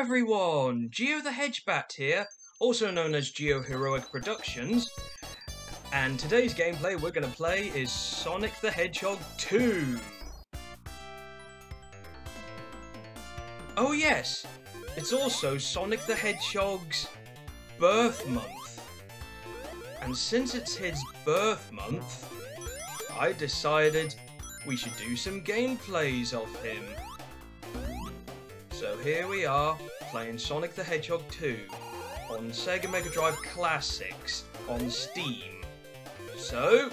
everyone! Geo the Hedgebat here, also known as Geo Heroic Productions. And today's gameplay we're going to play is Sonic the Hedgehog 2. Oh yes, it's also Sonic the Hedgehog's birth month. And since it's his birth month, I decided we should do some gameplays of him. So here we are, playing Sonic the Hedgehog 2 on Sega Mega Drive Classics on Steam. So,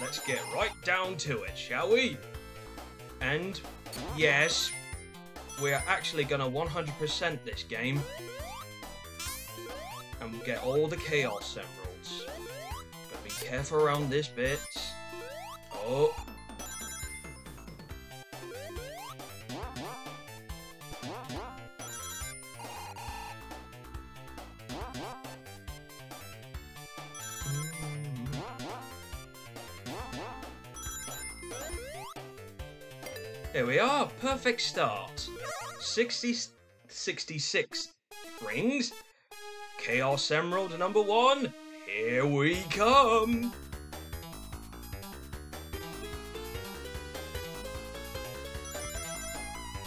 let's get right down to it, shall we? And, yes, we're actually gonna 100% this game. And we'll get all the Chaos Emeralds. Gotta be careful around this bit. Oh, Here we are, perfect start. 60, 66 rings. Chaos Emerald number one. Here we come.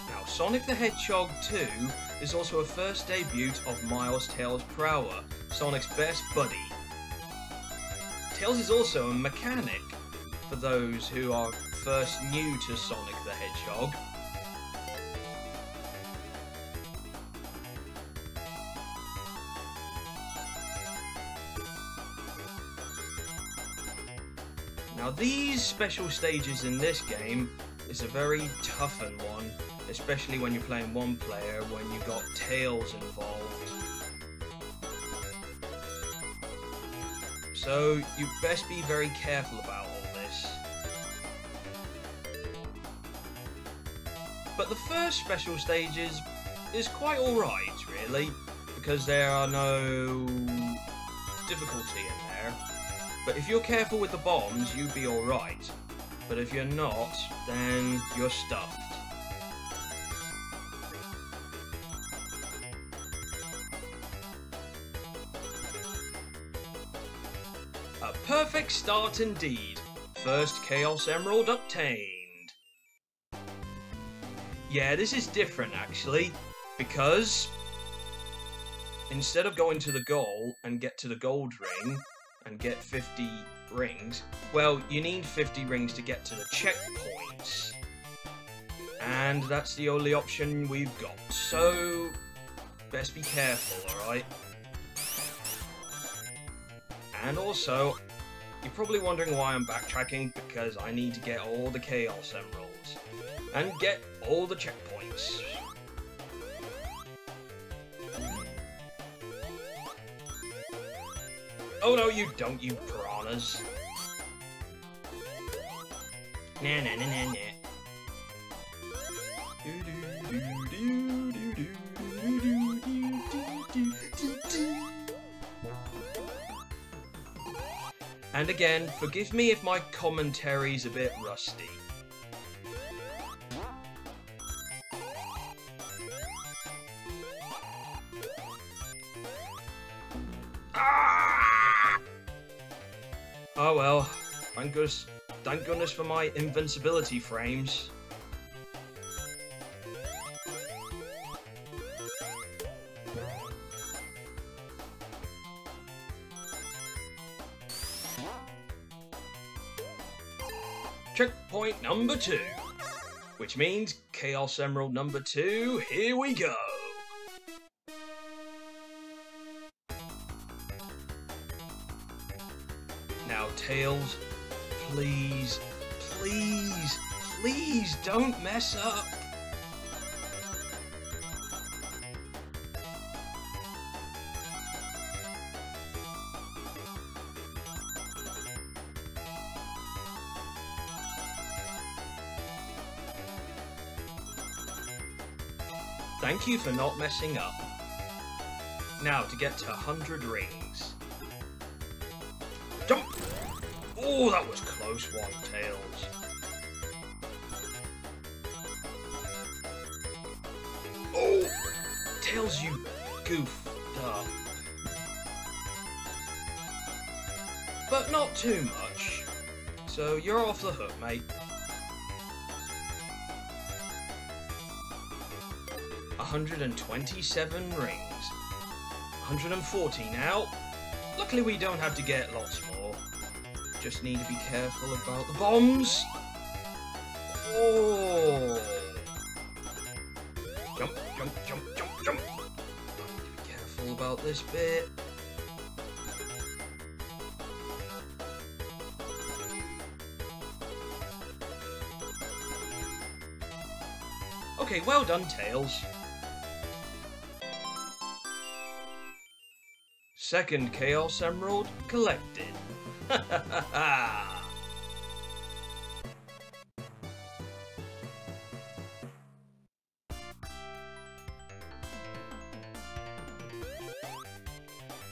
Now, Sonic the Hedgehog 2 is also a first debut of Miles Tails Prower, Sonic's best buddy. Tails is also a mechanic, for those who are first new to Sonic the Hedgehog. Now these special stages in this game is a very toughened one, especially when you're playing one player when you've got Tails involved. So you best be very careful about But the first special stages is quite alright, really, because there are no difficulty in there. But if you're careful with the bombs, you'd be alright. But if you're not, then you're stuffed. A perfect start indeed. First Chaos Emerald obtained. Yeah, this is different actually, because instead of going to the goal and get to the gold ring and get 50 rings, well, you need 50 rings to get to the checkpoints. And that's the only option we've got, so best be careful, alright? And also, you're probably wondering why I'm backtracking, because I need to get all the Chaos Emeralds. And get all the checkpoints. Oh no, you don't, you piranhas. Nah, nah, nah, nah, nah. And again, forgive me if my commentary's a bit rusty. Oh well, thank goodness, thank goodness for my invincibility frames. Checkpoint number two, which means Chaos Emerald number two, here we go. Tails, please, please, please don't mess up. Thank you for not messing up. Now to get to 100 rings. Jump! Oh, that was close one, Tails. Oh, Tails, you goof up. But not too much. So you're off the hook, mate. hundred and twenty-seven rings. 140 now. Luckily we don't have to get lots more. Just need to be careful about the bombs. Oh! Jump, jump, jump, jump, jump. Be careful about this bit. Okay, well done, Tails. Second Chaos Emerald collected.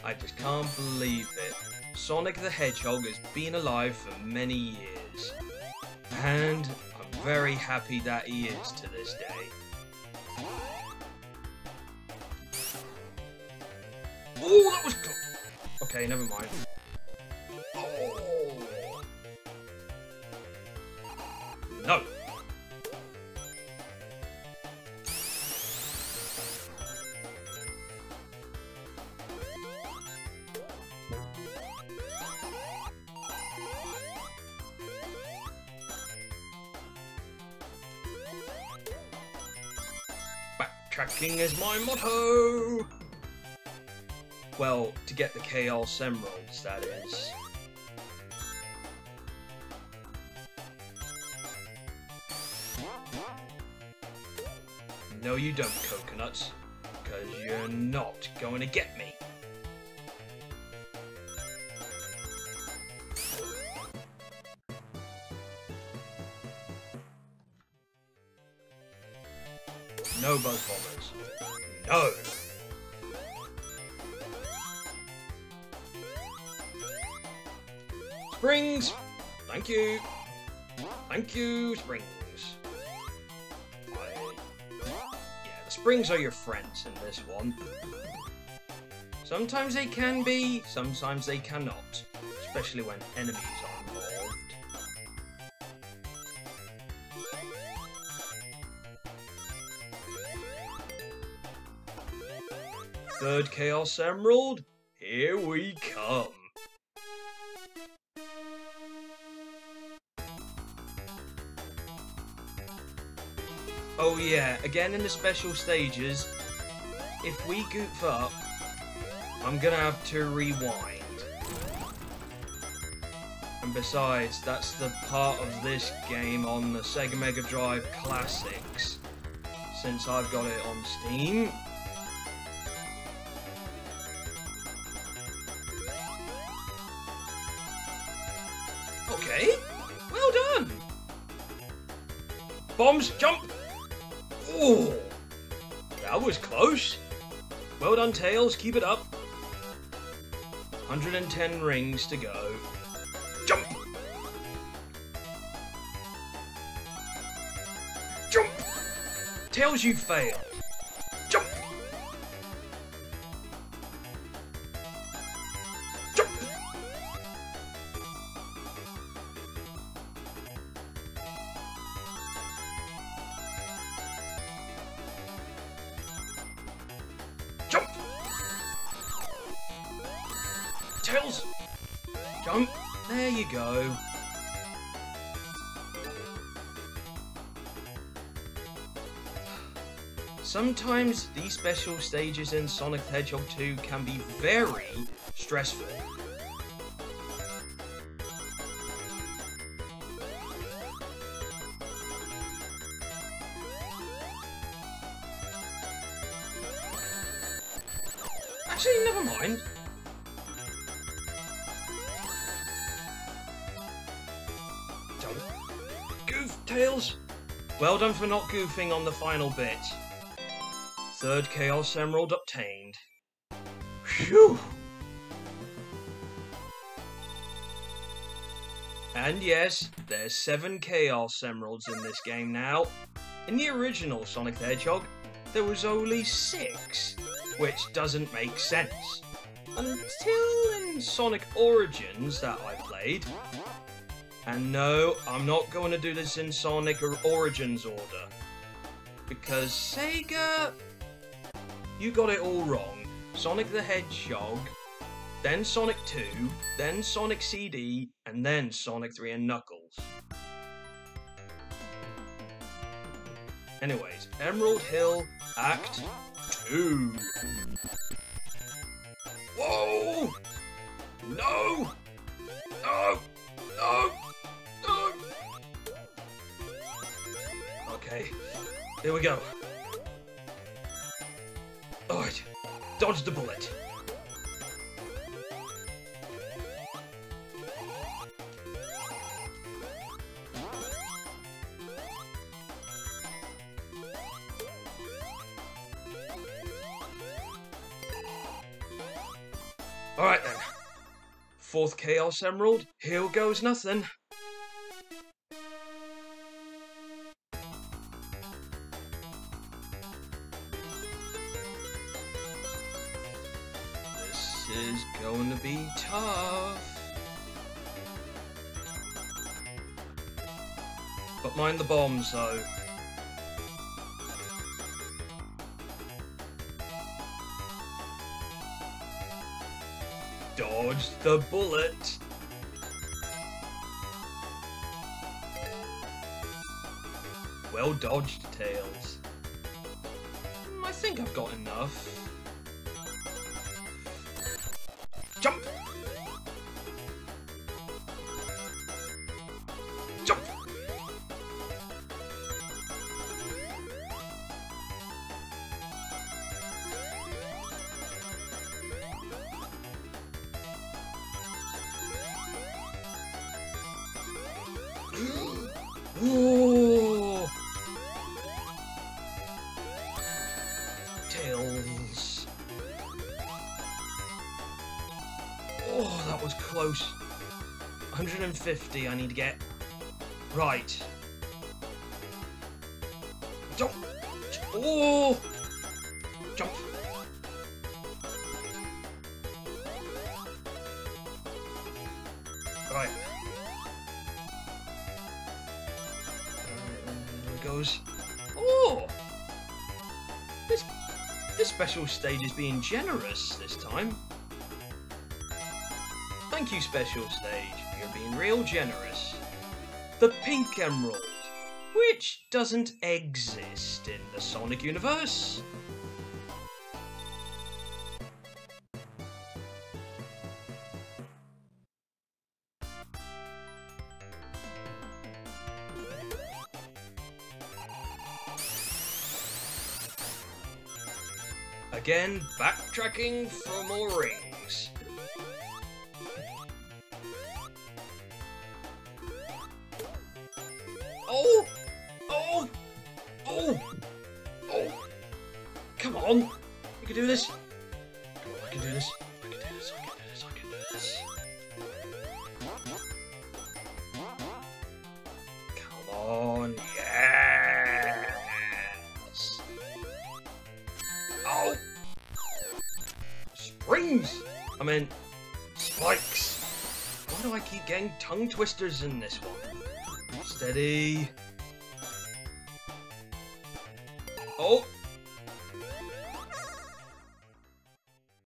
I just can't believe it. Sonic the Hedgehog has been alive for many years. And I'm very happy that he is to this day. Oh, that was. Okay, never mind. Backtracking is my motto! Well, to get the Chaos Emeralds, that is. No you don't, Coconuts. Because you're not going to get me. No Buzz Bombers. No! Springs! Thank you! Thank you, Springs. I... Yeah, the Springs are your friends in this one. Sometimes they can be, sometimes they cannot. Especially when enemies are Third Chaos Emerald, here we come. Oh yeah, again in the special stages, if we goof up, I'm gonna have to rewind. And besides, that's the part of this game on the Sega Mega Drive Classics, since I've got it on Steam. Bombs, jump! Oh, that was close. Well done, Tails. Keep it up. 110 rings to go. Jump! Jump! Tails, you failed. You go. Sometimes these special stages in Sonic the Hedgehog 2 can be very stressful. Well done for not goofing on the final bit. Third Chaos Emerald obtained. Phew! And yes, there's seven Chaos Emeralds in this game now. In the original Sonic the Hedgehog, there was only six, which doesn't make sense. Until in Sonic Origins that I played. And no, I'm not going to do this in Sonic Origins order. Because Sega, you got it all wrong. Sonic the Hedgehog, then Sonic 2, then Sonic CD, and then Sonic 3 and Knuckles. Anyways, Emerald Hill, Act 2. Whoa! No! No! No! No! Here we go. Alright, dodge the bullet. Alright then. Fourth Chaos Emerald, here goes nothing. But mind the bombs though. Dodged the bullet. Well dodged, Tails. Hmm, I think I've got enough. Tails. Oh, that was close. 150 I need to get. Right. Jump! Oh! Jump! Right. Uh, there it goes. Oh! This this special stage is being generous this time. Thank you, special stage. You're being real generous. The Pink Emerald, which doesn't exist in the Sonic universe. Again, backtracking for more rings. Mean, spikes! Why do I keep getting tongue twisters in this one? Steady.